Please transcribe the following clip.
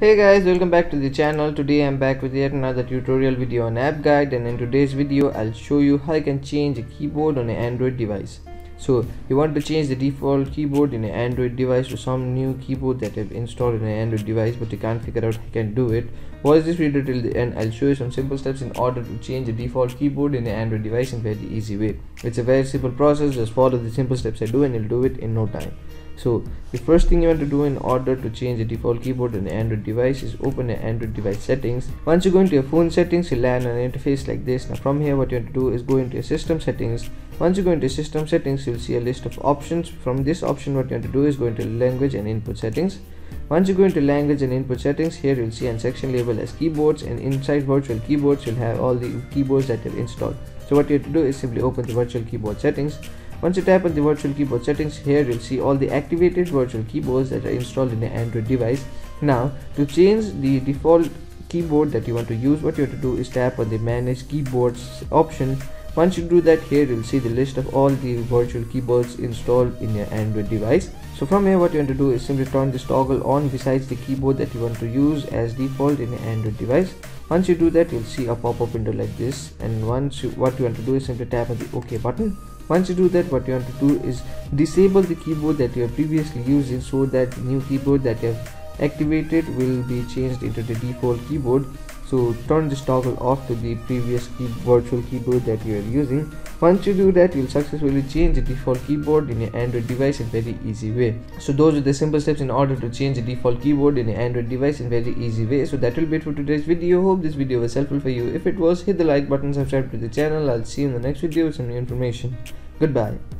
Hey guys, welcome back to the channel. Today I'm back with yet another tutorial video on app guide and in today's video I'll show you how you can change a keyboard on an Android device. So you want to change the default keyboard in an Android device to some new keyboard that you've installed in an Android device but you can't figure out how you can do it. Watch this video till the end. I'll show you some simple steps in order to change the default keyboard in an Android device in a very easy way. It's a very simple process. Just follow the simple steps I do and you'll do it in no time so the first thing you want to do in order to change the default keyboard on an android device is open the android device settings. Once you go into your phone settings you land on an interface like this. Now from here what you want to do is go into your system settings. Once you go into system settings you'll see a list of options. From this option what you want to do is go into language and input settings. Once you go into language and input settings here you'll see a section labeled as keyboards and inside virtual keyboards you'll have all the keyboards that you've installed. So what you have to do is simply open the virtual keyboard settings once you tap on the virtual keyboard settings here you'll see all the activated virtual keyboards that are installed in the Android device. Now to change the default keyboard that you want to use what you have to do is tap on the manage keyboards option. Once you do that here you'll see the list of all the virtual keyboards installed in your android device. So from here what you want to do is simply turn this toggle on besides the keyboard that you want to use as default in your android device. Once you do that you'll see a pop-up window like this. And once you what you want to do is simply tap on the ok button once you do that what you want to do is disable the keyboard that you have previously used so that new keyboard that you have activated will be changed into the default keyboard. So turn this toggle off to the previous key virtual keyboard that you are using once you do that you'll successfully change the default keyboard in your android device in very easy way. So those are the simple steps in order to change the default keyboard in your android device in very easy way. So that will be it for today's video. Hope this video was helpful for you. If it was hit the like button subscribe to the channel. I'll see you in the next video with some new information. Goodbye.